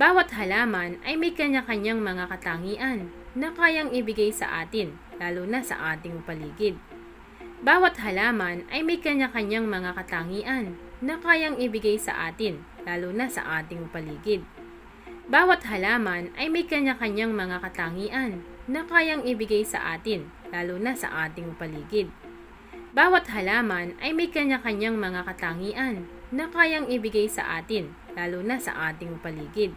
Bawat halaman ay may kanya-kanyang mga katangian na kayang ibigay sa atin, lalo na sa ating paligid. Bawat halaman ay may kanya-kanyang mga katangian na kayang ibigay sa atin, lalo na sa ating paligid. Bawat halaman ay may kanya-kanyang mga katangian na kayang ibigay sa atin, lalo na sa ating paligid. Bawat halaman ay may kanya-kanyang mga katangian na kayang ibigay sa atin, lalo na sa ating paligid.